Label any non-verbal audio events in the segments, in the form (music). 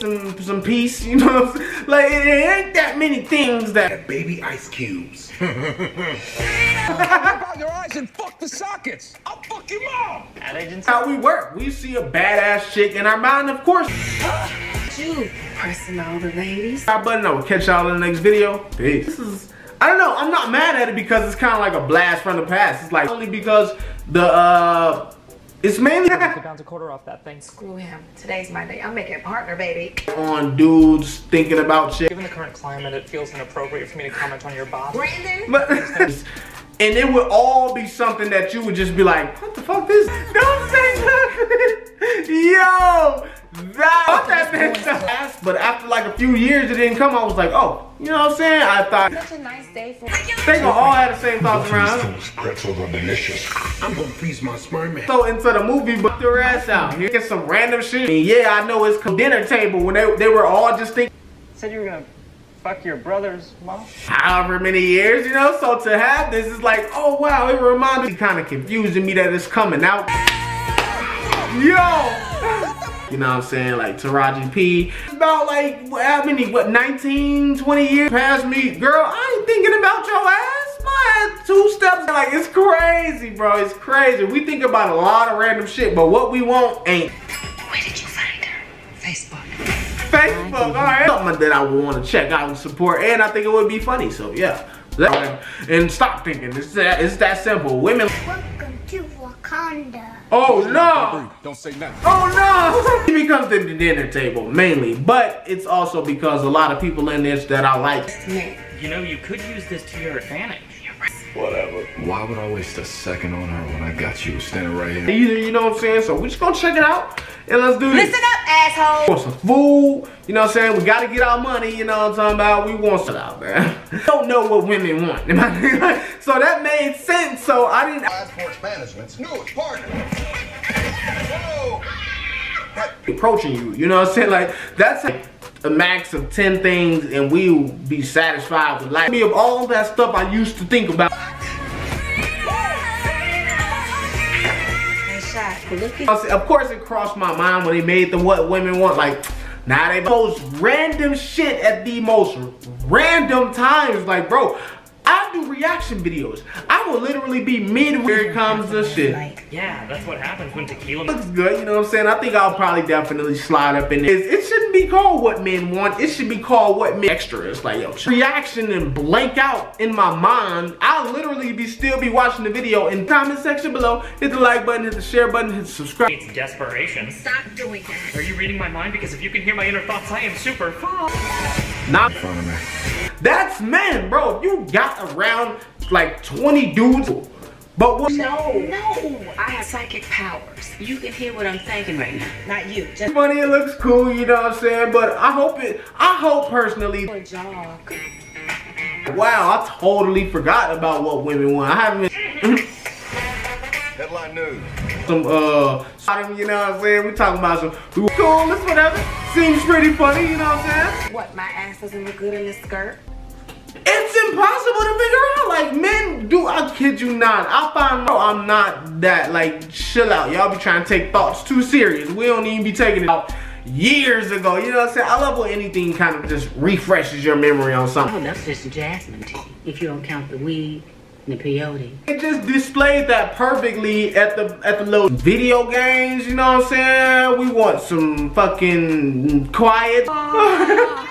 some some peace, (laughs) you know. Like it ain't that many things that baby ice cubes. (laughs) about your eyes and fuck the sockets. I'll fuck your mom. Ad agency. how we work. We see a badass chick in our mind, of course. You pressing all the ladies. Our button. I will catch y'all in the next video. Peace. This is. I don't know. I'm not mad at it because it's kind of like a blast from the past. It's like only because the uh, it's mainly Bounce a quarter off that thing. Screw him. Today's my day. I'm making a partner, baby. on dudes thinking about shit. Given the current climate, it feels inappropriate for me to comment on your body. Brandon. But (laughs) and it would all be something that you would just be like, what the fuck this? Don't say nothing. Yo, that that been fast. But after like a few years it didn't come, I was like, oh, you know what I'm saying? I thought Such a nice day for they gonna all have the same thoughts around. Those pretzels are delicious. I'm gonna freeze my sperm. So into the movie, but their ass out. Here get some random shit. I mean, yeah, I know it's dinner table when they they were all just thinking Said you were gonna fuck your brother's mom. however many years, you know. So to have this is like, oh wow, it reminded me, kind of confusing me that it's coming out. Yo. You know what I'm saying? Like Taraji P. About like what, how many, what, 19, 20 years past me. Girl, I ain't thinking about your ass. My ass two steps. Like, it's crazy, bro. It's crazy. We think about a lot of random shit, but what we want ain't Where did you find her? Facebook. Facebook, alright. Something that I would want to check out and support, and I think it would be funny, so yeah. And stop thinking, it's that, it's that simple. Women, Welcome to Wakanda. oh no! Don't say nothing. Oh no! (laughs) It becomes the dinner table, mainly. But it's also because a lot of people in this that I like. You know, you could use this to your advantage. Whatever. Why would I waste a second on her when I got you standing right here? Either, you know what I'm saying? So we just gonna check it out, and let's do this. Listen up, asshole. want some food, you know what I'm saying? We gotta get our money, you know what I'm talking about? We want some out, man. (laughs) Don't know what women want. (laughs) so that made sense, so I didn't Sports Management's newest partner. Whoa! approaching you, you know what I'm saying? Like, that's like a max of 10 things and we'll be satisfied with life. Me of all that stuff I used to think about. Of course it crossed my mind when they made the what women want, like, now they post random shit at the most random times, like, bro, I do reaction videos. I will literally be mid where it comes to shit. like Yeah, that's what happens when tequila. looks good, you know what I'm saying? I think I'll probably definitely slide up in it. It shouldn't be called what men want. It should be called what men extra. It's like, yo, reaction and blank out in my mind. I'll literally be still be watching the video in the comment section below. Hit the like button, hit the share button, hit the subscribe. It's desperation. stop doing that. Are you reading my mind? Because if you can hear my inner thoughts, I am super fun. Not In front of me. That's men, bro. You got around like 20 dudes, but what No, no. I have psychic powers. You can hear what I'm thinking right now. Not you. Just funny, it looks cool, you know what I'm saying? But I hope it, I hope personally, a jog. wow, I totally forgot about what women want. I haven't been Headline news. Some uh you know what I'm saying? We talking about some who cool, this whatever. Seems pretty funny, you know what I'm saying? What, my ass doesn't look good in this skirt? It's impossible to figure out. Like men do, I kid you not. I find bro, I'm not that like chill out. Y'all be trying to take thoughts too serious. We don't even be taking it out years ago. You know what I'm saying? I love when anything kind of just refreshes your memory on something. Oh, that's just jasmine tea, if you don't count the weed the peyote. It just displayed that perfectly at the at the little video games, you know what I'm saying? We want some fucking quiet. (laughs)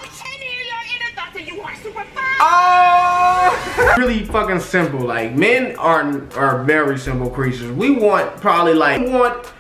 Oh! really fucking simple. Like men are are very simple creatures. We want probably like we want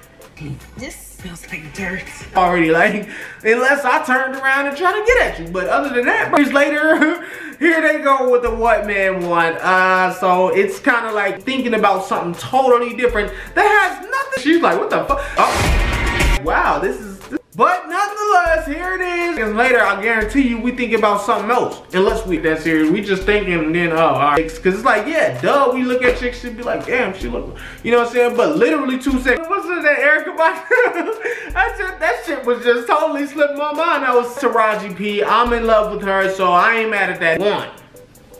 This smells like dirt. already like unless I turned around and try to get at you. But other than that, (laughs) years later, (laughs) here they go with the what man one. Uh, so it's kind of like thinking about something totally different that has nothing. She's like, what the fuck? Oh. Wow, this is. But nonetheless, here it is. And later, I guarantee you, we think about something else. Unless we that serious, we just thinking and then, oh, all right. Cause it's like, yeah, duh, we look at chicks and be like, damn, she look, you know what I'm saying? But literally two seconds. What's that, Erykah (laughs) I just, that shit was just totally slipped my mind. That was Taraji P. I'm in love with her, so I ain't mad at that one.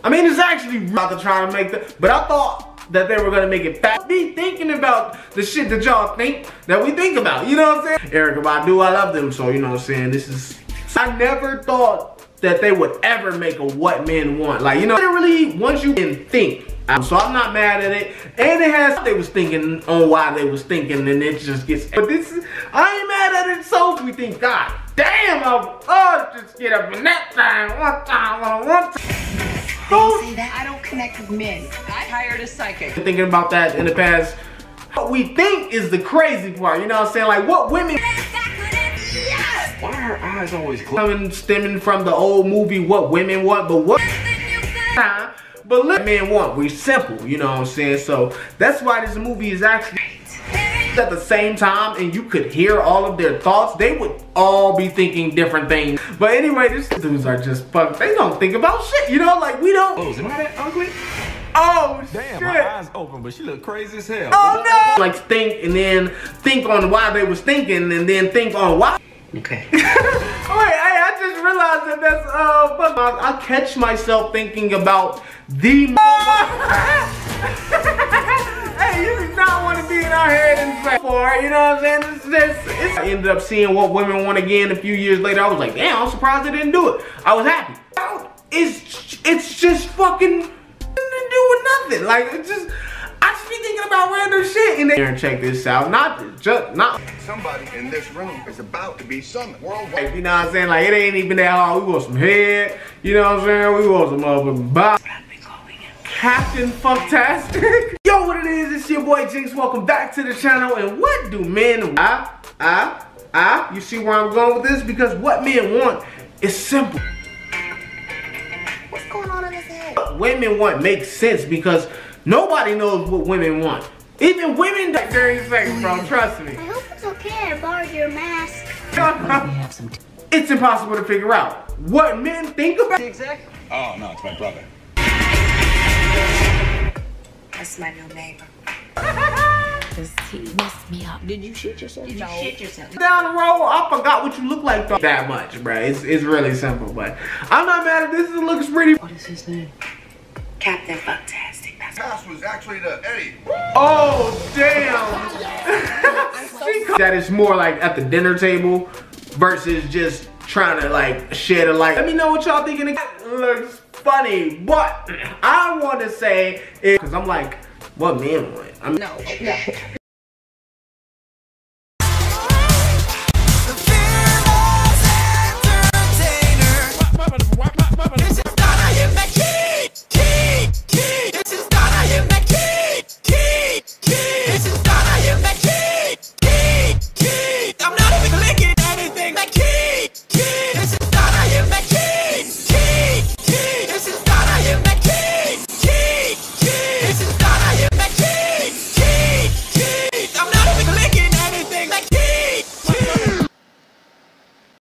I mean, it's actually about to try to make the, but I thought that they were gonna make it fat. Be thinking about the shit that y'all think that we think about. You know what I'm saying? Erykah Badu, I love them, so you know what I'm saying. This is I never thought that they would ever make a what men want. Like, you know, literally, once you can think. Um, so I'm not mad at it. And it has they was thinking on why they was thinking and it just gets but this is I ain't mad at it so we think God damn I oh just get up in that time one time one time. Say that I don't connect with men. I hired a psychic. Thinking about that in the past. What we think is the crazy part, you know what I'm saying? Like what women Why are her eyes always closed? coming stemming from the old movie What Women Want, but what but let men want. We simple, you know what I'm saying? So that's why this movie is actually at the same time and you could hear all of their thoughts, they would all be thinking different things. But anyway, these dudes are just fuck. They don't think about shit, you know? Like we don't. Closed. Am I that ugly? Oh Damn, shit. my eyes open, but she look crazy as hell. Oh no! Like think and then think on why they was thinking and then think on why. Okay. (laughs) Wait, I, I just realized that that's uh fuck. I, I catch myself thinking about the. (laughs) (laughs) you do not want to be in our head and say for you know what I'm saying? It's, it's, it's, I ended up seeing what women want again a few years later. I was like, damn, I'm surprised they didn't do it. I was happy. It's it's just fucking nothing to do with nothing. Like it's just. I just be thinking about random shit and then here and check this out. Not just not Somebody in this room is about to be summoned worldwide. you know what I'm saying? Like, it ain't even that hard. We want some head. You know what I'm saying? We want some motherfucking. Captain Fucktastic. (laughs) Yo, what it is? It's your boy Jinx. Welcome back to the channel. And what do men ah ah ah? You see where I'm going with this? Because what men want is simple. What's going on in his head? What women want makes sense because nobody knows what women want. Even women that during sex, bro. Trust me. I hope it's okay I borrowed your mask. have (laughs) some it's impossible to figure out what men think about. Exactly. Oh, no, it's my brother. That's my new neighbor. Cause he messed me up. Did you shit yourself? Did you shit yourself? down the road, I forgot what you look like though. that much, bruh. It's, it's really simple, but I'm not mad at this. It looks pretty. What is his name? Captain Fantastic. That's Pass was actually the Eddie. Oh, damn. (laughs) See, that is more like at the dinner table versus just trying to like shed a light. Let me know what y'all thinking. It looks funny, but I want to say it because I'm like, what men want? I'm no.